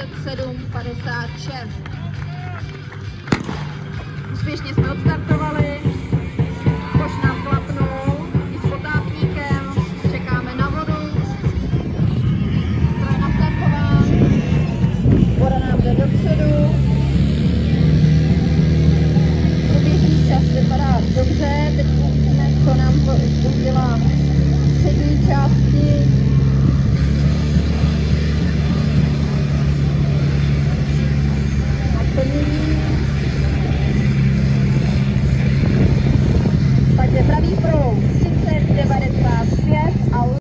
27.56. Úspěšně jsme odstartovali. Koš nám klapnul i s potátníkem. Čekáme na vodu. Stroj nastartován. Voda nám jde dopředu. Průběžný čas vypadá dobře. Teď Takže pravý proud.